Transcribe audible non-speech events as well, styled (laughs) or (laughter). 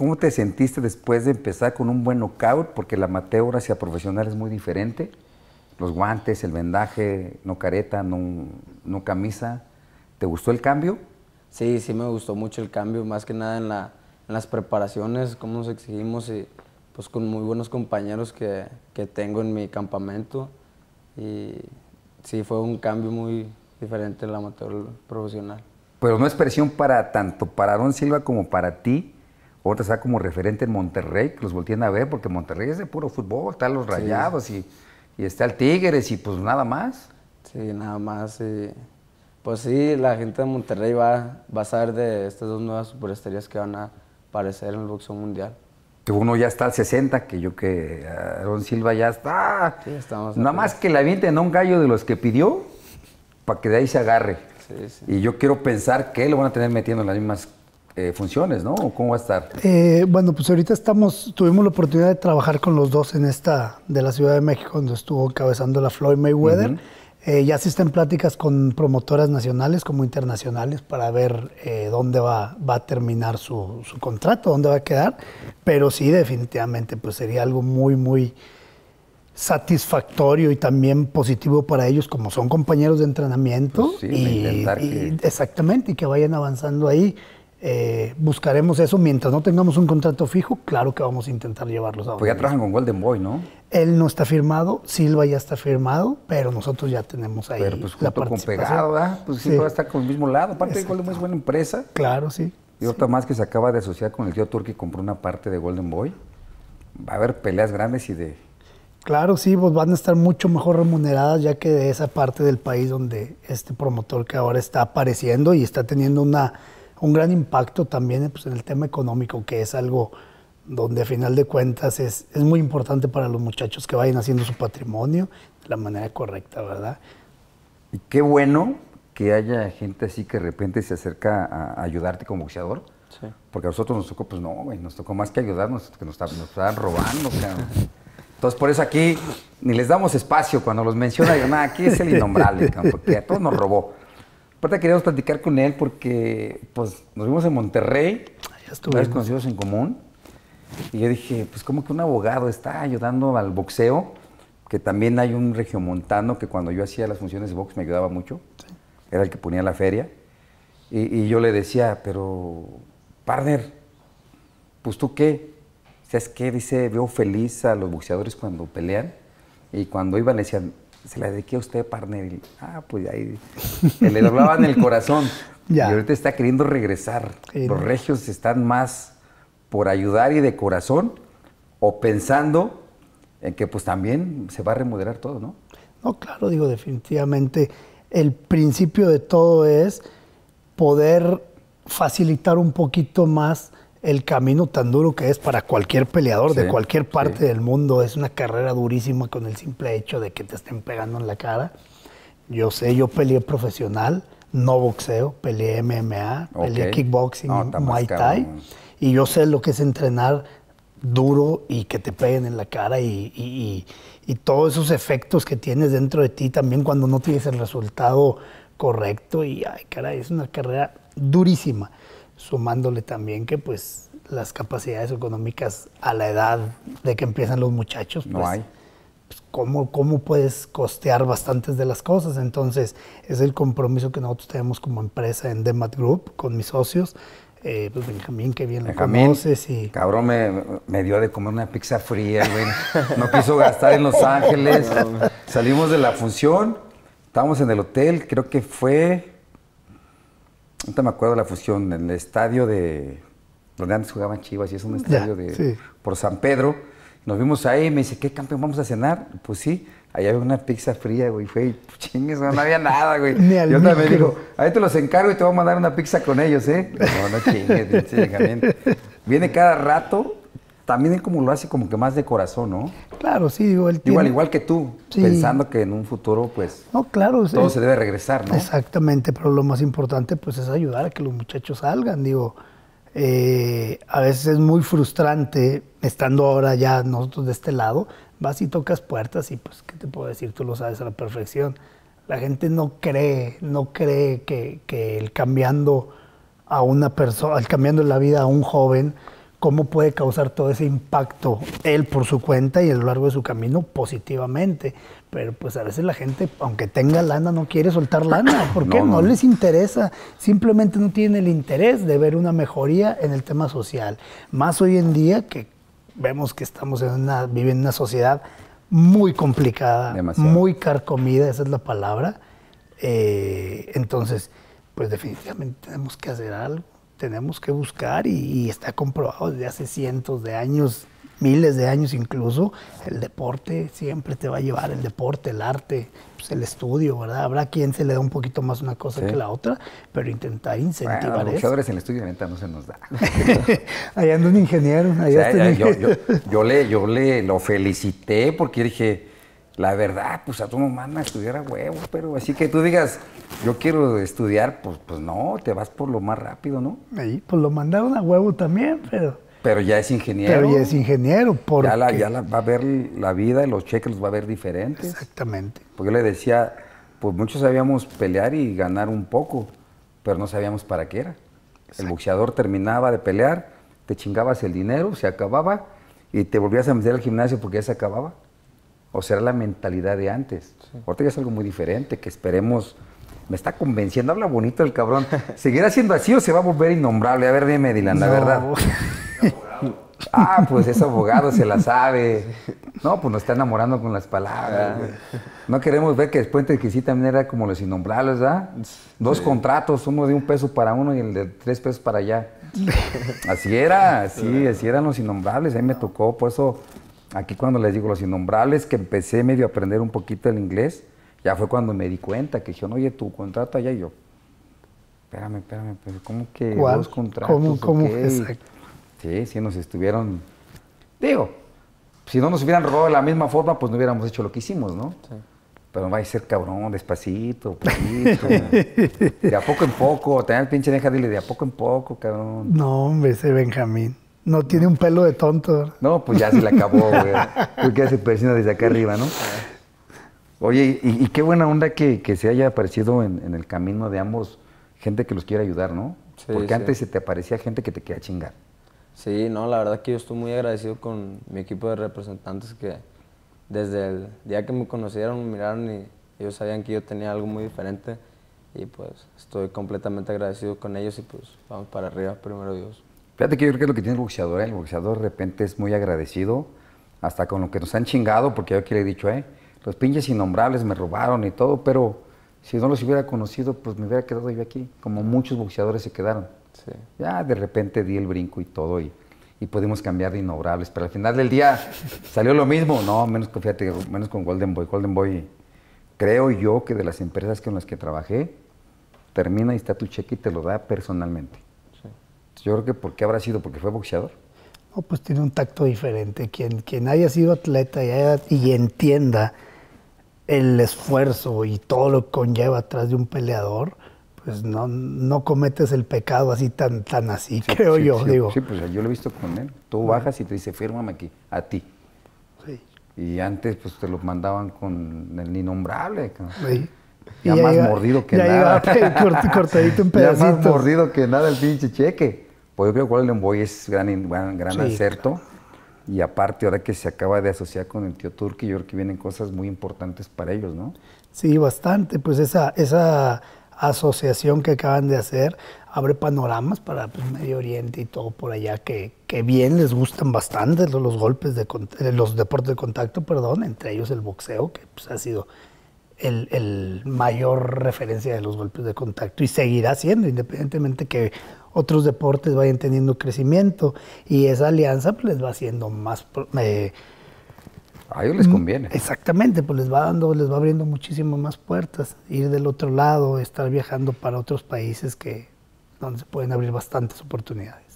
¿Cómo te sentiste después de empezar con un buen knockout? Porque la amateur hacia profesional es muy diferente. Los guantes, el vendaje, no careta, no, no camisa. ¿Te gustó el cambio? Sí, sí me gustó mucho el cambio, más que nada en, la, en las preparaciones, cómo nos exigimos y pues con muy buenos compañeros que, que tengo en mi campamento. Y sí, fue un cambio muy diferente el amateur profesional. Pero no es presión para tanto para Don Silva como para ti. Ahorita está como referente en Monterrey, que los volteen a ver, porque Monterrey es de puro fútbol, están los rayados y, y, está el Tigres y pues nada más. Sí, nada más. Y, pues sí, la gente de Monterrey va, va a saber de estas dos nuevas superestrellas que van a aparecer en el boxeo mundial. Que uno ya está al 60, que yo que Aaron Silva ya está. Sí, estamos Nada más que le avienten a un gallo de los que pidió, para que de ahí se agarre. Sí, sí. Y yo quiero pensar que lo van a tener metiendo en las mismas eh, funciones, ¿no? ¿O ¿Cómo va a estar? Eh, bueno, pues ahorita estamos, tuvimos la oportunidad de trabajar con los dos en esta de la Ciudad de México, donde estuvo encabezando la Floyd Mayweather. Eh, ya están pláticas con promotoras nacionales como internacionales para ver eh, dónde va, va, a terminar su, su, contrato, dónde va a quedar. Pero sí, definitivamente, pues sería algo muy, muy satisfactorio y también positivo para ellos, como son compañeros de entrenamiento. Pues sí, y, y- que- exactamente, y que vayan avanzando ahí. Eh, buscaremos eso mientras no tengamos un contrato fijo, claro que vamos a intentar llevarlos a Pues ya trabajan con Golden Boy, ¿no? él no está firmado, Silva ya está firmado, pero nosotros ya tenemos ahí Pero pues la junto con pegado, ¿verdad? Pues sí, Sí. va a estar con el mismo lado. Aparte, Golden Boy es buena empresa. Claro, sí. Y otra más que se acaba de asociar con el tío Turki y compró una parte de Golden Boy. Va a haber peleas grandes y de... Claro, sí, pues van a estar mucho mejor remuneradas ya que de esa parte del país donde este promotor que ahora está apareciendo y está teniendo una, un gran impacto también pues, en el tema económico, que es algo donde a final de cuentas es, es muy importante para los muchachos que vayan haciendo su patrimonio de la manera correcta, ¿verdad? Y qué bueno que haya gente así que de repente se acerca a, ayudarte como boxeador. Sí. Porque a nosotros nos tocó, pues no, güey, nos tocó más que ayudarnos, que nos, estaban- nos estaban robando, cabrón. Entonces, por eso aquí ni les damos espacio cuando los menciona. Digo, nada, aquí es el innombrable, cabrón, porque a todos nos robó. Aparte, queríamos platicar con él porque, pues, nos vimos en Monterrey, varios conocidos en común. Y yo dije, pues, como que un abogado está ayudando al boxeo, que también hay un regiomontano que cuando yo hacía las funciones de box me ayudaba mucho. Era el que ponía la feria. Y, y yo le decía, pero, partner, pues tú qué? ¿Sabes qué? Dice, veo feliz a los boxeadores cuando pelean. Y cuando iban le decían, se la dediqué a usted, partner. Y, ah, pues ahí. Le hablaban el corazón. (laughs) Ya. Y ahorita está queriendo regresar. Sí, los ¿no? regios están más por ayudar y de corazón o pensando en que pues también se va a remodelar todo, ¿no? No, claro, digo, definitivamente el principio de todo es poder facilitar un poquito más el camino tan duro que es para cualquier peleador de cualquier parte sí. del mundo. Es una carrera durísima con el simple hecho de que te estén pegando en la cara. Yo sé, yo peleé profesional, no boxeo, peleé MMA, peleé kickboxing, No, Muay Thai. Y yo sé lo que es entrenar duro y que te peguen en la cara y, y- y- y todos esos efectos que tienes dentro de ti también cuando no tienes el resultado correcto. Y, ay, caray, es una carrera durísima. Sumándole también que, pues, las capacidades económicas a la edad de que empiezan los muchachos, No pues, hay. pues, ¿cómo, ¿cómo puedes costear bastantes de las cosas? Entonces, es el compromiso que nosotros tenemos como empresa en Demat Group con mis socios. Eh, pues Benjamín, que bien lo Benjamín, conoces. Y, cabrón, me, me dio de comer una pizza fría, güey. No quiso gastar en Los Ángeles. (laughs) Salimos de la función, estábamos en el hotel, creo que fue. No me acuerdo la función, en el estadio de. Donde antes jugaban Chivas y es un estadio de. sí. Por San Pedro. Nos vimos ahí, me dice, ¿qué campeón vamos a cenar? Pues sí, allá había una pizza fría, güey. Fue, pues, chingues, no, no había nada, güey. (laughs) Al Yo también digo, ahí te los encargo y te voy a mandar una pizza con ellos, ¿eh? No, no chingues. (laughs) Viene cada rato, también él como lo hace como que más de corazón, ¿no? claro, sí, digo, él Igual, igual que tú, Sí. pensando que en un futuro, pues, No, claro. todo es- se debe regresar, ¿no? Exactamente, pero lo más importante pues es ayudar a que los muchachos salgan. Digo, eh, a veces es muy frustrante estando ahora ya nosotros de este lado, vas y tocas puertas y pues, ¿qué te puedo decir? Tú lo sabes a la perfección. La gente no cree, no cree que, que el cambiando a una persona, el cambiando la vida a un joven cómo puede causar todo ese impacto él por su cuenta y a lo largo de su camino positivamente. Pero pues a veces la gente, aunque tenga lana, no quiere soltar lana. (coughs) ¿Por qué? No, no, les interesa. Simplemente no tienen el interés de ver una mejoría en el tema social. Más hoy en día que vemos que estamos en una, viviendo en una sociedad muy complicada, muy carcomida, esa es la palabra. Eh, entonces, pues definitivamente tenemos que hacer algo tenemos que buscar y, está comprobado desde hace cientos de años, miles de años incluso, el deporte siempre te va a llevar, el deporte, el arte, pues el estudio, ¿verdad? Habrá quien se le da un poquito más una cosa que la otra, pero intentar incentivar bueno, los en el estudio de no se nos da. (laughs) allá anda un ingeniero, allá está yo, yo, le, yo le lo felicité porque dije, la verdad, pues a todo mundo manda a estudiar a huevo, pero así que tú digas, yo quiero estudiar, pues, pues no, te vas por lo más rápido, ¿no? Ahí, pues lo mandaron a huevo también, pero... Pero ya es ingeniero. Pero ya es ingeniero, porque... Ya, la, ya va a ver la vida, los cheques los va a ver diferentes. Exactamente. Porque yo le decía, pues muchos sabíamos pelear y ganar un poco, pero no sabíamos para qué era. El boxeador terminaba de pelear, te chingabas el dinero, se acababa, y te volvías a meter al gimnasio porque ya se acababa. O será la mentalidad de antes. Ahorita ya es algo muy diferente, que esperemos. Me está convenciendo, habla bonito el cabrón. ¿Seguirá siendo así o se va a volver innombrable? A ver, dime, Dylan, la verdad. Ah, pues es abogado, se la sabe. No, pues nos está enamorando con las palabras. No queremos ver que después de que sí también era como los innombrables, ¿verdad? Dos contratos, uno de un peso para uno y el de tres pesos para allá. Así era, sí, así eran los innombrables. Ahí me tocó, por eso Aquí cuando les digo los innombrables, que empecé medio a aprender un poquito el inglés, ya fue cuando me di cuenta que dijeron, oye, tu contrato allá y yo. Espérame, espérame, pero ¿cómo que dos contratos? ¿Cómo, cómo? Sí, sí, nos estuvieron. Digo, si no nos hubieran robado de la misma forma, pues no hubiéramos hecho lo que hicimos, ¿no? Sí. Pero va a ser cabrón, despacito, poquito. de a poco en poco. Tener el pinche deja dile de a poco en poco, cabrón. No, hombre, ese Benjamín. No tiene un pelo de tonto. No, pues ya se le acabó, (laughs) güey. Porque hace persona desde acá arriba, ¿no? Oye, y, qué buena onda que, se haya aparecido en, el camino de ambos gente que los quiere ayudar, ¿no? Porque antes se te aparecía gente que te quería chingar. Sí, no, la verdad que yo estoy muy agradecido con mi equipo de representantes que desde el día que me conocieron, me miraron y ellos sabían que yo tenía algo muy diferente y pues estoy completamente agradecido con ellos y pues vamos para arriba, primero Dios. Fíjate que yo creo que es lo que tiene el boxeador, ¿eh? el boxeador de repente es muy agradecido, hasta con lo que nos han chingado, porque yo aquí le he dicho, eh, los pinches innombrables me robaron y todo, pero si no los hubiera conocido, pues me hubiera quedado yo aquí, como muchos boxeadores se quedaron. Ya de repente di el brinco y todo y, y pudimos cambiar de innombrables, pero al final del día salió lo mismo, no, menos, fíjate, menos con Golden Boy. Golden Boy, creo yo que de las empresas con las que trabajé, termina y está tu cheque y te lo da personalmente. Yo creo que ¿por qué habrá sido? ¿Porque fue boxeador? No, pues tiene un tacto diferente. Quien, quien haya sido atleta y, entienda el esfuerzo y todo lo que conlleva atrás de un peleador, pues no, no cometes el pecado así tan, tan así, creo yo. Sí, digo. sí, pues yo lo he visto con él. Tú bajas y te dice, fírmame aquí, a ti. Sí. Y antes pues te lo mandaban con el innombrable. Sí. Ya, más mordido que nada. (laughs) cortadito en pedacitos. (laughs) Ya más mordido que nada el pinche cheque. Pues yo creo que Golden Boy es gran, gran, gran acerto. Y aparte, ahora que se acaba de asociar con el tío Turki, yo creo que vienen cosas muy importantes para ellos, ¿no? Sí, bastante. Pues esa, esa asociación que acaban de hacer abre panoramas para pues, Medio Oriente y todo por allá, que, que bien les gustan bastante los, golpes de eh, los deportes de contacto, perdón, entre ellos el boxeo, que pues, ha sido el, el, mayor referencia de los golpes de contacto y seguirá siendo, independientemente que otros deportes vayan teniendo crecimiento y esa alianza pues, les va haciendo más... Eh, a ellos les conviene. Exactamente, pues les va dando, les va abriendo muchísimo más puertas, ir del otro lado, estar viajando para otros países que donde se pueden abrir bastantes oportunidades.